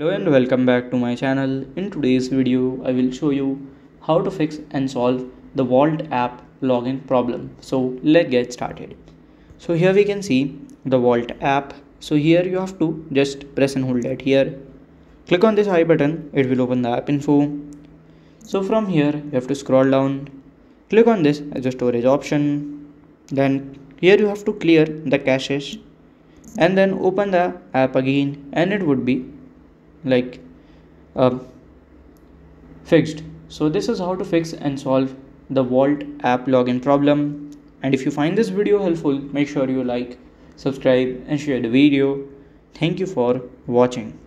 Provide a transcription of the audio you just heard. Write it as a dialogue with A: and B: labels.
A: Hello and welcome back to my channel. In today's video, I will show you how to fix and solve the Wolt app login problem. So let's get started. So here we can see the Wolt app. So here you have to just press and hold that here. Click on this I button, it will open the app info. So from here, you have to scroll down, click on this as a storage option. Then here you have to clear the caches and then open the app again and it would be like uh, fixed. So this is how to fix and solve the Wolt app login problem. And if you find this video helpful make sure you like subscribe and share the video. Thank you for watching